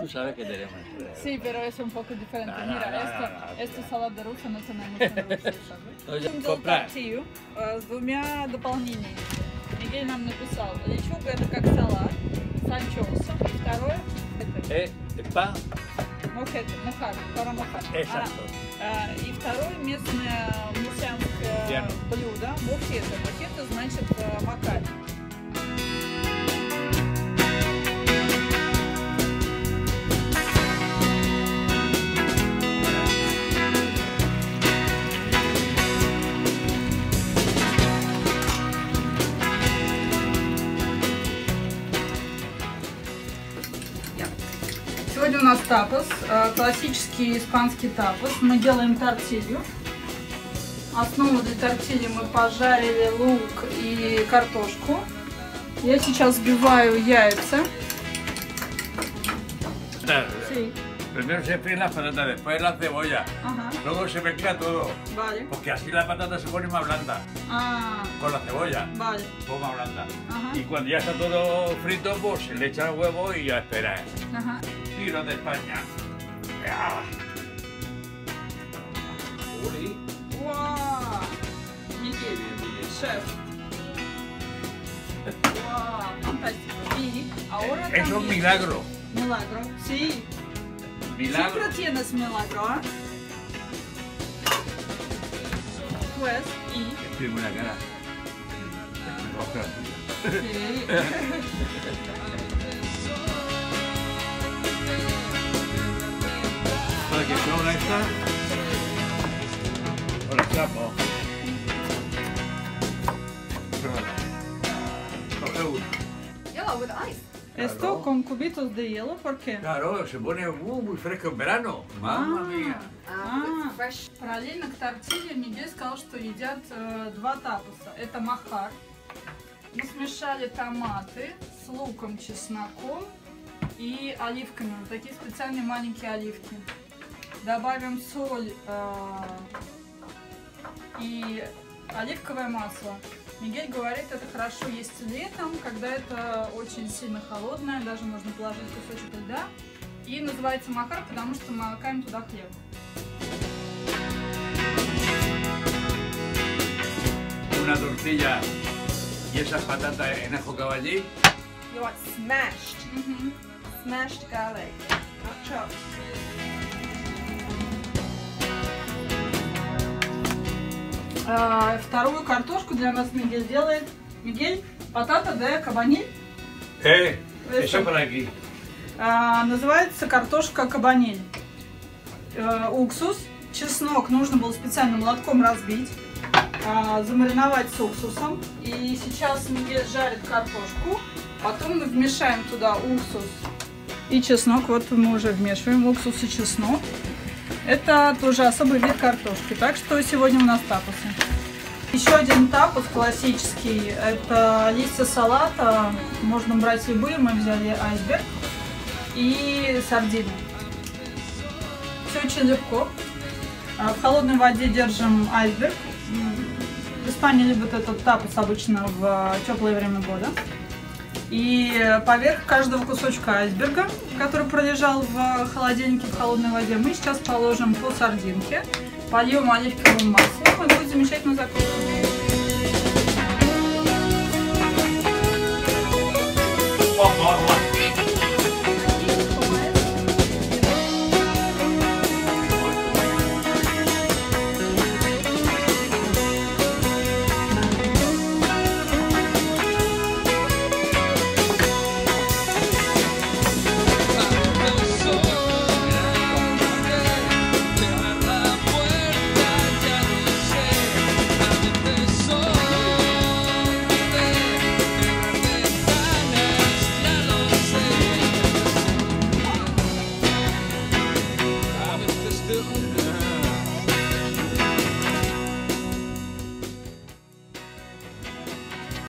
Tú sabes que tenemos. Sí, pero es un poco diferente. No, no, Mira, no, esto, no, no, esto салат руса no tenemos en Rusia, ¿sabes? Comprar. э, с двумя дополнениями. Мигель нам написал, лечуга это как салат с анчоусом, и второе это pan, мохето, мухар, para mojar. exacto. А, и второе местное мусянское блюдо, мохето. Мохето значит э, Сегодня у нас тапос, э, классический испанский тапос. Мы делаем тортилью. Основу для тортильи мы пожарили лук и картошку. Я сейчас взбиваю яйца. Sí. Primero se fríen las patatas, después la cebolla. Luego se mezcla todo. Vale. Porque así la patata se pone más blanda. Ah. Con la cebolla. Vale. Pues más blanda. Y cuando ya está todo frito, pues se le echa el huevo y ya espera. Tiro de España. Ah. Uli. ¡Wow! Chef. ¡Wow! Fantástico. Y ahora Es también. un milagro. Milagro, sí. Milagro. Siempre tienes milagro. Pues, y... Tengo una cara roja. Sí. Para que ahora está... Ahora está. Yellow with ice. Esto con cubitos de hielo, ¿por qué? Claro, se pone muy, muy fresco en verano. Mamma Ah. mía. Uh, Ah. fresh. Параллельно к тортилье Мигель сказал, что едят э, два тапоса. Это махар. Мы смешали томаты с луком, чесноком и оливками. Вот такие специальные маленькие оливки. Добавим соль э, и оливковое масло. Мигель говорит, это хорошо есть летом, когда это очень сильно холодное, даже можно положить кусочек льда. И называется махар, потому что мы макаем туда хлеб. Una tortilla y esas patatas en ajo caballí. You want smashed, Мгм. smashed garlic, not chopped. Вторую картошку для нас Мигель делает. Мигель, патата. Eh, Eso. eso para aquí. А, называется картошка кабаниль. Э, уксус, чеснок нужно было специальным молотком разбить, а, замариновать с уксусом. И сейчас Мигель жарит картошку. Потом мы вмешаем туда уксус и чеснок. Вот мы уже вмешиваем уксус и чеснок. Это тоже особый вид картошки. Так что сегодня у нас тапосы. Еще один тапос классический. Это листья салата. Можно брать любые. Мы взяли айсберг и сардины. Все очень легко. А, В холодной воде держим айсберг. В Испании любят этот тапос обычно в теплое время года. И поверх каждого кусочка айсберга, который пролежал в холодильнике в холодной воде, мы сейчас положим по сардинке, польем оливковым маслом и будет замечательно закусывать.